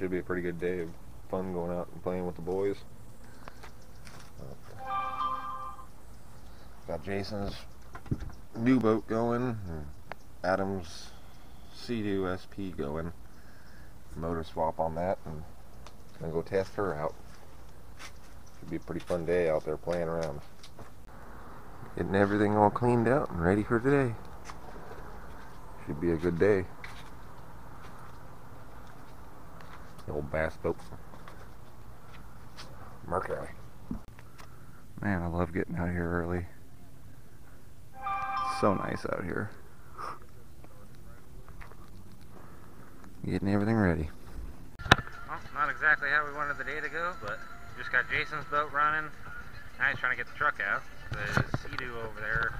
should be a pretty good day of fun going out and playing with the boys. Uh, got Jason's new boat going, Adam's Sea-Doo SP going. Motor swap on that, and gonna go test her out. Should be a pretty fun day out there playing around. Getting everything all cleaned out and ready for today. Should be a good day. The old bass boat. Mercury. Man, I love getting out here early. It's so nice out here. Getting everything ready. Well, not exactly how we wanted the day to go, but just got Jason's boat running. Now he's trying to get the truck out. The Sea-Doo over there